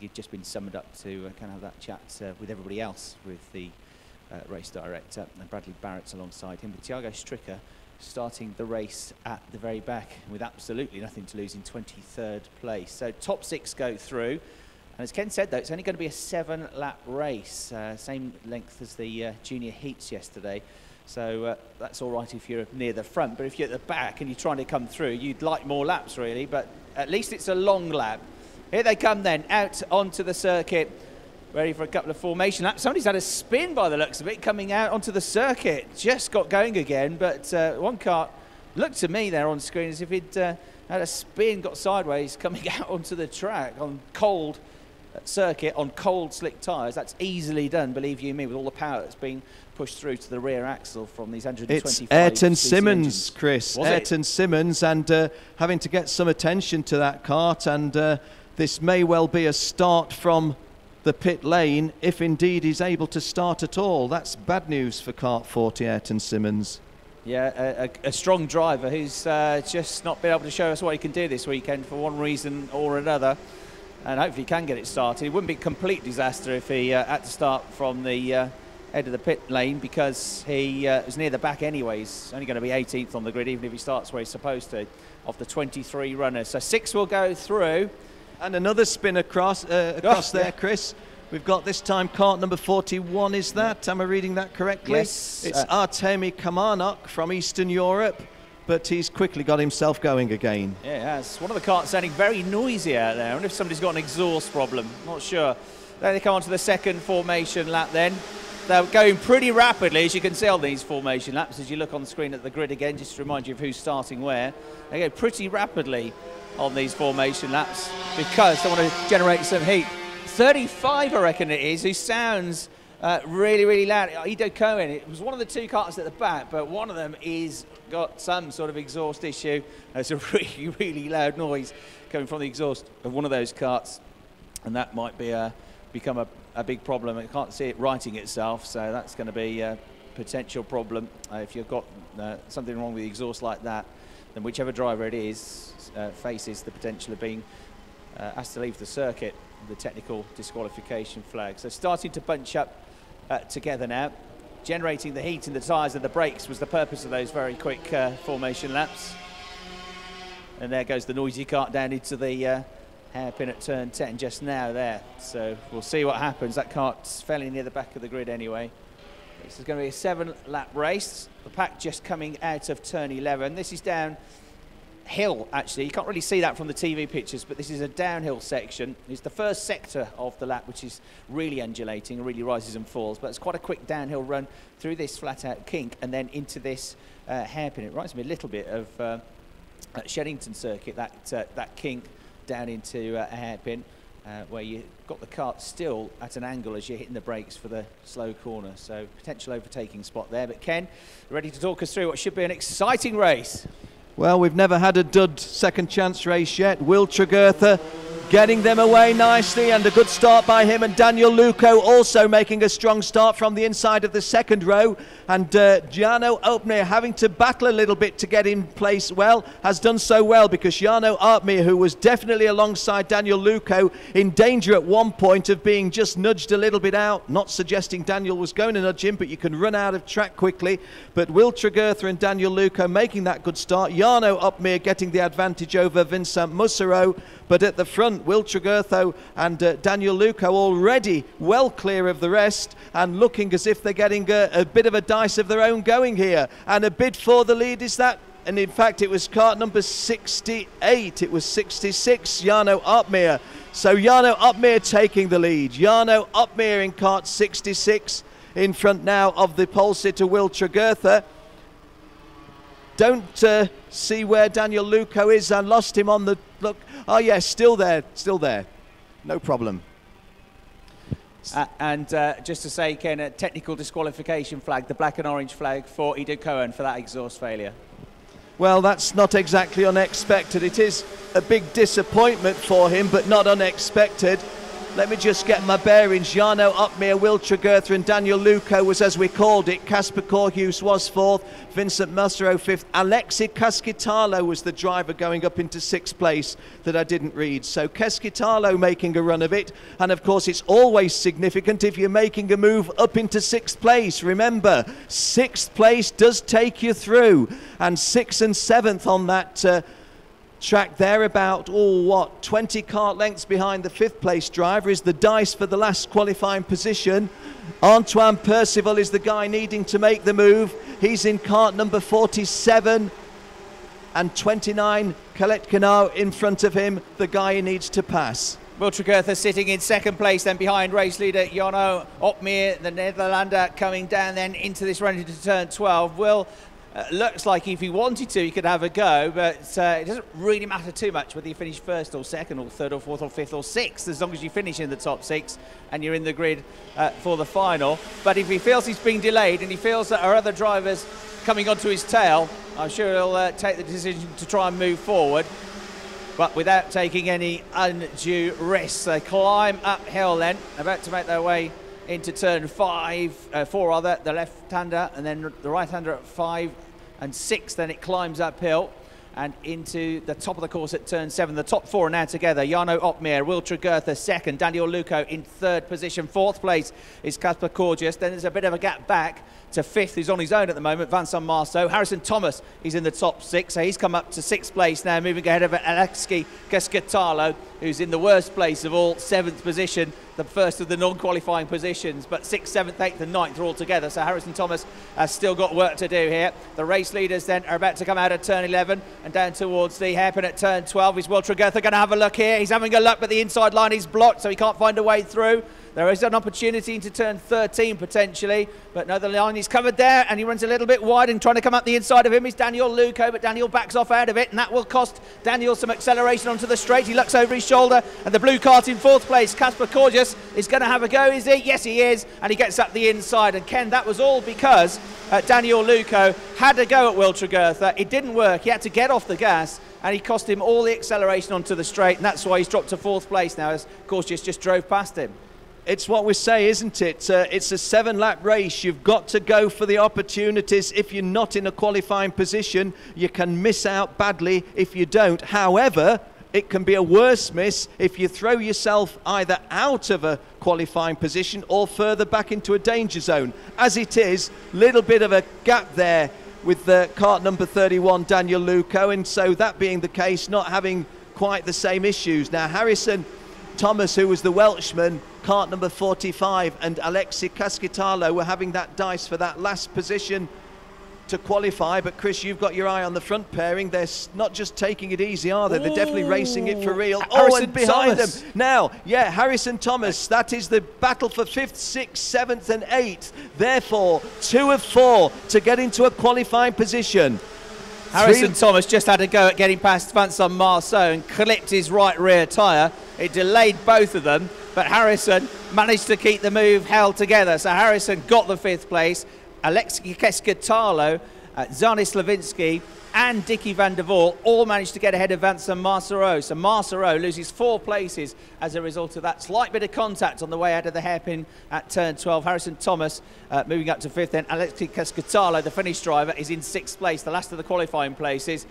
He'd just been summoned up to uh, kind of have that chat uh, with everybody else, with the uh, race director, and Bradley Barrett's alongside him. But Thiago Stricker starting the race at the very back with absolutely nothing to lose in 23rd place. So top six go through. And as Ken said, though, it's only going to be a seven lap race, uh, same length as the uh, junior heats yesterday. So uh, that's all right if you're near the front, but if you're at the back and you're trying to come through, you'd like more laps really, but at least it's a long lap. Here they come then, out onto the circuit, ready for a couple of formation laps. Somebody's had a spin by the looks of it, coming out onto the circuit. Just got going again, but uh, one car looked to me there on screen as if he'd uh, had a spin, got sideways, coming out onto the track on cold circuit on cold slick tyres. That's easily done, believe you me, with all the power that's being pushed through to the rear axle from these 125. It's Ayrton Simmons, engines. Chris. Was Ayrton it? Simmons, and uh, having to get some attention to that cart and uh, this may well be a start from the pit lane if indeed he's able to start at all. That's bad news for kart 40, Ayrton Simmons. Yeah, a, a, strong driver who's uh, just not been able to show us what he can do this weekend for one reason or another. And hopefully he can get it started. It wouldn't be a complete disaster if he uh, had to start from the uh, head of the pit lane because he uh, was near the back anyway. He's only going to be 18th on the grid, even if he starts where he's supposed to, of the 23 runners. So six will go through. And another spin across, uh, across Oh, there, yeah. Chris. We've got this time cart number 41, is that? Am I reading that correctly? Yes, It's uh, Artemi Kamarnok from Eastern Europe, but he's quickly got himself going again. Yeah, it has. One of the carts sounding very noisy out there. I wonder if somebody's got an exhaust problem. Not sure. There they come on to the second formation lap then. They're going pretty rapidly, as you can see on these formation laps. As you look on the screen at the grid again, just to remind you of who's starting where. They go pretty rapidly on these formation laps because they want to generate some heat. 35, I reckon it is, who sounds uh, really, really loud. Ido Cohen, it was one of the two cars at the back, but one of them is got some sort of exhaust issue. There's a really, really loud noise coming from the exhaust of one of those carts, and that might be a, become a, a big problem. I can't see it righting itself, so that's going to be a potential problem. Uh, if you've got uh, something wrong with the exhaust like that, then whichever driver it is uh, faces the potential of being uh, asked to leave the circuit, the technical disqualification flag. So starting to bunch up uh, together now. Generating the heat in the tyres and the brakes was the purpose of those very quick uh, formation laps. And there goes the noisy cart down into the hairpin at turn 10 just now there. So we'll see what happens. That cart's fairly near the back of the grid anyway. This is going to be a seven lap race. The pack just coming out of turn 11. This is down hill actually you can't really see that from the TV pictures but this is a downhill section it's the first sector of the lap which is really undulating really rises and falls but it's quite a quick downhill run through this flat out kink and then into this uh, hairpin it reminds me a little bit of uh, Shenington circuit that uh, that kink down into uh, a hairpin uh, where you've got the cart still at an angle as you're hitting the brakes for the slow corner. So potential overtaking spot there. But Ken ready to talk us through what should be an exciting race? Well, we've never had a dud second chance race yet. Will Tregurtha getting them away nicely and a good start by him and Daniel Luco also making a strong start from the inside of the second row. And uh, Opmeer having to battle a little bit to get in place well has done so well because Jarno Opmeer who was definitely alongside Daniel Luco in danger at one point of being just nudged a little bit out not suggesting Daniel was going to nudge him but you can run out of track quickly. But Will Tregurtha and Daniel Luco making that good start. Jarno Opmeer getting the advantage over Vincent Musero but at the front, Will Tregurtha and uh, Daniel Luco already well clear of the rest and looking as if they're getting a, a bit of a dice of their own going here. And a bid for the lead is that. And in fact, it was cart number 68. It was 66, Jarno Opmeer. So Jarno Opmeer taking the lead. Jarno Opmeer in cart 66 in front now of the pole sitter Will Tregurtha. Don't uh, see where Daniel Luco is. I lost him on the look. Oh yes, still there, still there. No problem. Uh, and uh, just to say, Ken, a technical disqualification flag, the black and orange flag for Edo Cohen for that exhaust failure. Well, that's not exactly unexpected. It is a big disappointment for him, but not unexpected. Let me just get my bearings. Jarno Will Tregurtha and Daniel Luco was as we called it. Casper Corhus was fourth. Vincent Massaro fifth. Alexi Keskitalo was the driver going up into sixth place that I didn't read. So Keskitalo making a run of it. And of course, it's always significant if you're making a move up into sixth place. Remember, sixth place does take you through. And sixth and seventh on that. Uh, track there about, oh, what, 20 cart lengths behind the fifth place driver is the dice for the last qualifying position. Antoine Percival is the guy needing to make the move. He's in cart number 47 and 29 Colette Canard in front of him, the guy he needs to pass. Will Tregurtha sitting in second place, then behind race leader Jarno Opmeer, the Netherlander, coming down then into this run into turn 12. Will uh, looks like if he wanted to, he could have a go, but uh, it doesn't really matter too much whether you finish first or second or third or fourth or fifth or sixth, as long as you finish in the top six and you're in the grid uh, for the final. But if he feels he's being delayed and he feels that our other drivers coming onto his tail, I'm sure he'll uh, take the decision to try and move forward. But without taking any undue risks, they climb uphill then, about to make their way into turn five, uh, four rather, the left-hander, and then the right-hander at five and six. Then it climbs uphill and into the top of the course at turn seven. The top four are now together. Jarno Opmeer, Will Tregurtha second, Daniel Luco in third position. Fourth place is Casper Corgius. Then there's a bit of a gap back to fifth, He's on his own at the moment, Vincent Marceau. Harrison Thomas is in the top six, so he's come up to sixth place now, moving ahead of Alexi Keskitalo, who's in the worst place of all, seventh position, the first of the non-qualifying positions, but sixth, seventh, eighth and ninth are all together, so Harrison Thomas has still got work to do here. The race leaders then are about to come out of turn 11 and down towards the hairpin at turn 12. Is Will Tregurtha going to have a look here? He's having a look, but the inside line is blocked, so he can't find a way through. There is an opportunity to turn 13 potentially, but no, the line is covered there, and he runs a little bit wide and trying to come up the inside of him is Daniel Luco, but Daniel backs off out of it, and that will cost Daniel some acceleration onto the straight. He looks over his shoulder, and the blue cart in fourth place, Casper Corgius, is going to have a go, is he? Yes, he is, and he gets up the inside. And Ken, that was all because uh, Daniel Luco had a go at Will Tregurtha. It didn't work. He had to get off the gas, and he cost him all the acceleration onto the straight, and that's why he's dropped to fourth place now as Corgius just drove past him it's what we say, isn't it? Uh, it's a seven lap race. You've got to go for the opportunities. If you're not in a qualifying position, you can miss out badly if you don't. However, it can be a worse miss if you throw yourself either out of a qualifying position or further back into a danger zone. As it is, little bit of a gap there with the cart number 31, Daniel Luco, and so that being the case, not having quite the same issues. Now, Harrison Thomas, who was the Welshman, cart number 45, and Alexi Keskitalo were having that dice for that last position to qualify. But Chris, you've got your eye on the front pairing. They're not just taking it easy, are they? They're definitely racing it for real. Harrison oh, and behind Thomas. them now, yeah, Harrison Thomas. That is the battle for fifth, sixth, seventh, and eighth. Therefore, two of four to get into a qualifying position. Harrison Three. Thomas just had a go at getting past Vincent Marceau and clipped his right rear tyre. It delayed both of them, but Harrison managed to keep the move held together. So Harrison got the fifth place. Alexei Keskitalo, uh, Zani Slavinsky, and Dicky van der Waal all managed to get ahead of Vincent Marceau. So Marceau loses four places as a result of that slight bit of contact on the way out of the hairpin at turn 12. Harrison Thomas uh, moving up to fifth, then Alexei Keskitalo, the Finnish driver, is in sixth place, the last of the qualifying places.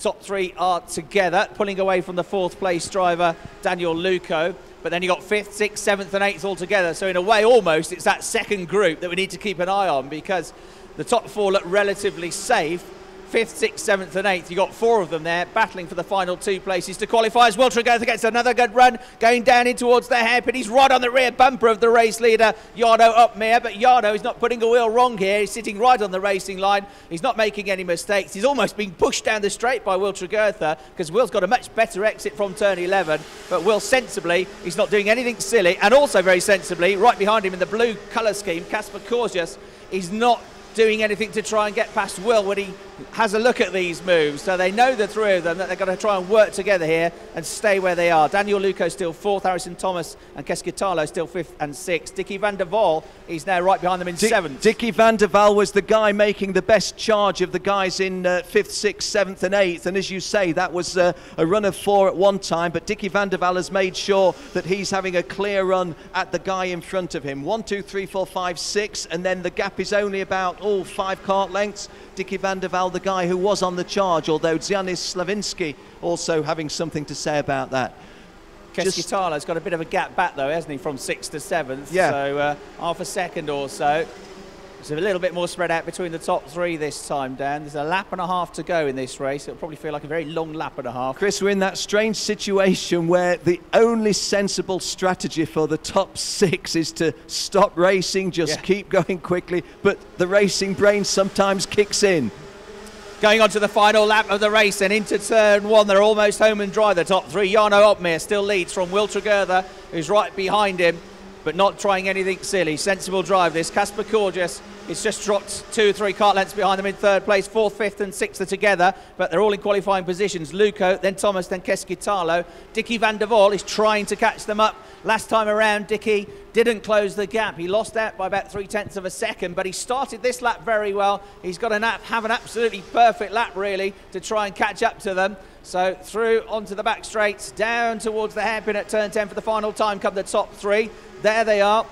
Top three are together, pulling away from the fourth place driver, Daniel Luco. But then you got fifth, sixth, seventh, and eighth all together. So in a way, almost, it's that second group that we need to keep an eye on because the top four look relatively safe fifth, sixth, seventh, and eighth. You've got four of them there battling for the final two places to qualify as well. Tregurtha gets another good run going down in towards the hairpin. He's right on the rear bumper of the race leader, Jarno Opmeer. But Jarno is not putting a wheel wrong here. He's sitting right on the racing line. He's not making any mistakes. He's almost being pushed down the straight by Will Tregurtha because Will's got a much better exit from turn 11. But Will sensibly, he's not doing anything silly. And also very sensibly, right behind him in the blue colour scheme, Casper Corsius is not doing anything to try and get past Will when he has a look at these moves, so they know the three of them that they're going to try and work together here and stay where they are. Daniel Luco still fourth, Harrison Thomas and Keskitalo still fifth and sixth. Dickie van der Wal, he's now right behind them in Dick, seventh. Dickie van der Val was the guy making the best charge of the guys in uh, fifth, sixth, seventh, and eighth. And as you say, that was uh, a run of four at one time. But Dickie van der Val has made sure that he's having a clear run at the guy in front of him. One, two, three, four, five, six, and then the gap is only about all oh, five cart lengths. Dickie van der Val, the guy who was on the charge, although Dzianis Slavinsky also having something to say about that. Keskitalo's got a bit of a gap back though, hasn't he, from sixth to seventh? Yeah. So uh, half a second or so. It's a little bit more spread out between the top three this time, Dan. There's a lap and a half to go in this race. It'll probably feel like a very long lap and a half. Chris, we're in that strange situation where the only sensible strategy for the top six is to stop racing, just yeah. keep going quickly, but the racing brain sometimes kicks in. Going on to the final lap of the race and into turn one, they're almost home and dry. The top three, Jarno Opmeer still leads from Will who's right behind him, but not trying anything silly. Sensible drive this. Casper Corges He's just dropped two or three cart lengths behind them in third place. Fourth, fifth, and sixth are together, but they're all in qualifying positions. Luco, then Thomas, then Keskitalo. Dickie van der Wal is trying to catch them up. Last time around, Dickie didn't close the gap. He lost out by about three tenths of a second, but he started this lap very well. He's got an app, have an absolutely perfect lap, really, to try and catch up to them. So through onto the back straights, down towards the hairpin at turn 10 for the final time come the top three. There they are.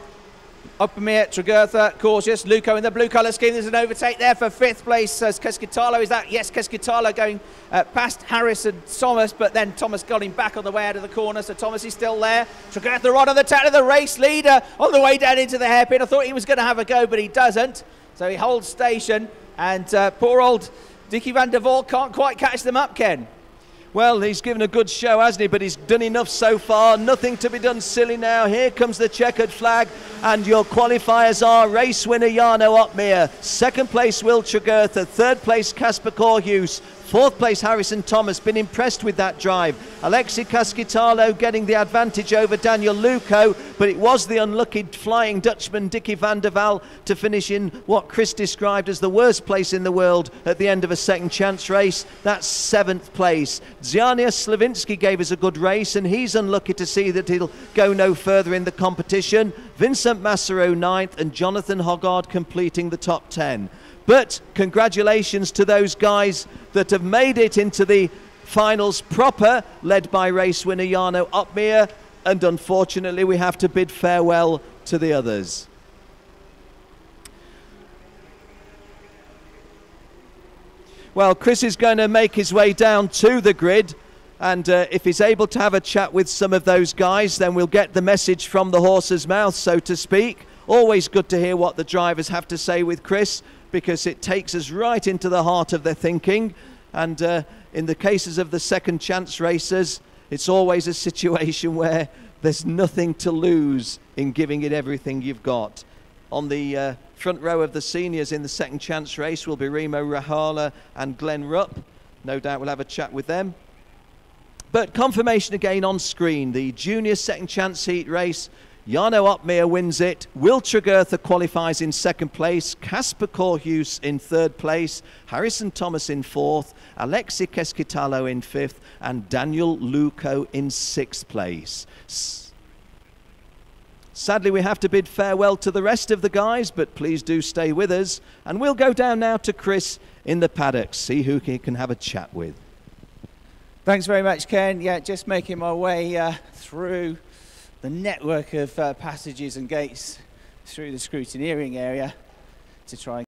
Opmeer, Tregurtha, cautious. Luco in the blue colour scheme. There's an overtake there for fifth place as Keskitalo. Is that? Yes, Keskitalo going uh, past Harrison Thomas, but then Thomas got him back on the way out of the corner. So Thomas is still there. Tregurtha on the tail of the race leader on the way down into the hairpin. I thought he was going to have a go, but he doesn't. So he holds station. And uh, poor old Dickie van der Wal can't quite catch them up, Ken. Well, he's given a good show, hasn't he? But he's done enough so far. Nothing to be done silly now. Here comes the checkered flag, and your qualifiers are race winner Jarno Opmeer, second place Will Tregurtha, third place Casper Corhus, Fourth place, Harrison Thomas, been impressed with that drive. Alexi Keskitalo getting the advantage over Daniel Luco, but it was the unlucky flying Dutchman Dickie van der Val to finish in what Chris described as the worst place in the world at the end of a second chance race. That's seventh place. Ziania Slavinsky gave us a good race, and he's unlucky to see that he'll go no further in the competition. Vincent Massaro ninth, and Jonathan Hoggard completing the top 10. But congratulations to those guys that have made it into the finals proper, led by race winner Jarno Opmeer. And unfortunately, we have to bid farewell to the others. Well, Chris is going to make his way down to the grid. And uh, if he's able to have a chat with some of those guys, then we'll get the message from the horse's mouth, so to speak. Always good to hear what the drivers have to say with Chris because it takes us right into the heart of their thinking. And uh, in the cases of the second chance racers, it's always a situation where there's nothing to lose in giving it everything you've got. On the uh, front row of the seniors in the second chance race will be Remo Rahala and Glenn Rupp. No doubt we'll have a chat with them. But confirmation again on screen. The junior second chance heat race Jarno Opmeer wins it. Will Tregurtha qualifies in second place. Casper Corhus in third place. Harrison Thomas in fourth. Alexi Keskitalo in fifth. And Daniel Luco in sixth place. Sadly, we have to bid farewell to the rest of the guys, but please do stay with us. And we'll go down now to Chris in the paddock, see who he can have a chat with. Thanks very much, Ken. Yeah, just making my way uh, through the network of uh, passages and gates through the scrutineering area to try